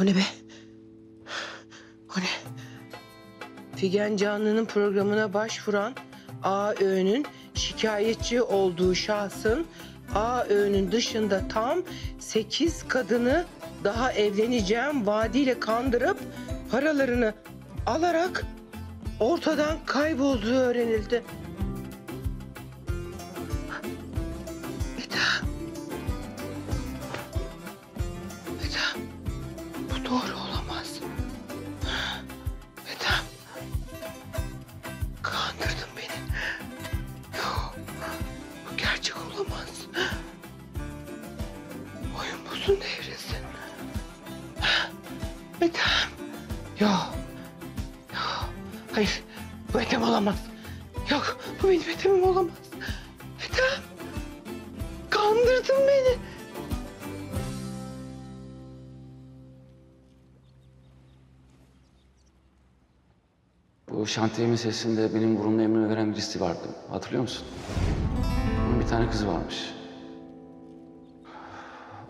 O ne be? O ne? Figen Canlı'nın programına başvuran AÖ'nün şikayetçi olduğu şahsın AÖ'nün dışında tam 8 kadını daha evleneceğim vaadiyle kandırıp paralarını alarak ortadan kaybolduğu öğrenildi. Doğru olamaz. Eda. Kandırdın beni. Yok. Bu gerçek olamaz. Oyun bozun devresin. Eda. Yok. Yok. Hayır. Bu Edem olamaz. Yok. Bu benim Edem'im olamaz. Edem. Kandırdın beni. Bu şantiye meselesinde benim burnumu emrine veren birisi vardı. Hatırlıyor musun? Onun bir tane kızı varmış.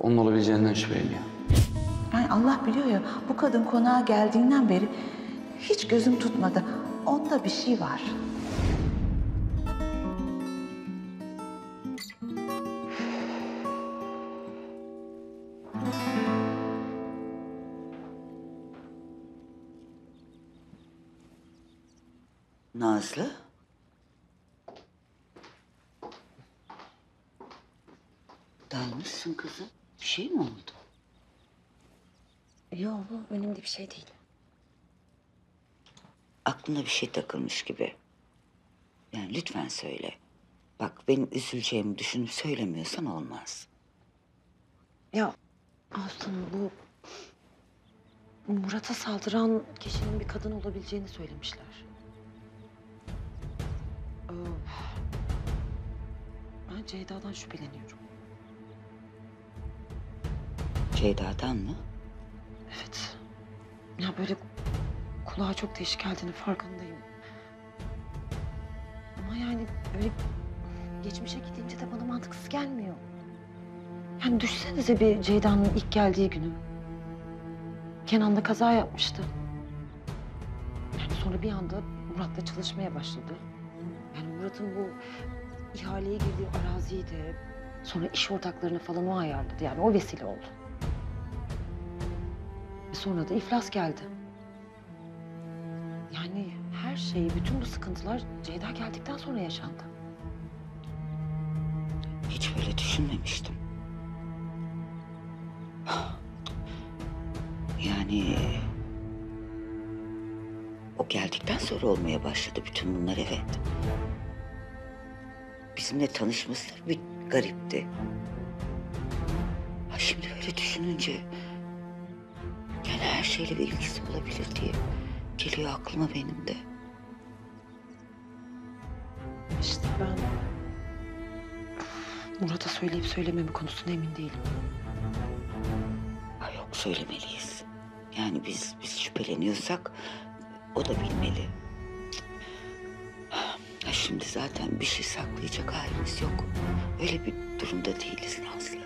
Onun olabileceğinden şüpheleniyor. Yani Allah biliyor ya bu kadın konağa geldiğinden beri hiç gözüm tutmadı. Onda bir şey var. Nazlı? Dalmışsın kızım. Bir şey mi oldu? Yok bu önemli bir şey değil. Aklına bir şey takılmış gibi. Yani lütfen söyle. Bak benim üzüleceğimi düşünüp söylemiyorsan olmaz. Ya Aslanım bu Murat'a saldıran kişinin bir kadın olabileceğini söylemişler. Ee, Ben Ceyda'dan şüpheleniyorum. Ceyda'dan mı? Evet. Ya böyle kulağa çok değişik geldiğini farkındayım. Ama yani böyle geçmişe gidince de bana mantıksız gelmiyor. Yani düşsenize bir Ceyda'nın ilk geldiği günü. Kenan da kaza yapmıştı. Yani sonra bir anda Murat'la çalışmaya başladı. Yani Murat'ın bu ihaleye girdiği araziyi de sonra iş ortaklarını falan o ayarladı. Yani o vesile oldu. E Sonra da iflas geldi. Yani her şey, bütün bu sıkıntılar Ceyda geldikten sonra yaşandı. Hiç böyle düşünmemiştim. Yani... O geldikten sonra olmaya başladı bütün bunlar evet. Bizimle tanışması bir garipti. Ha şimdi öyle düşününce... Yani her şeyle bir ilgisi olabilir diye geliyor aklıma benim de. İşte ben Murat'a söyleyip söylememe konusunda emin değilim. Ha yok söylemeliyiz. Yani biz biz şüpheleniyorsak o da bilmeli. Ha şimdi zaten bir şey saklayacak halimiz yok. Öyle bir durumda değiliz Nazlı.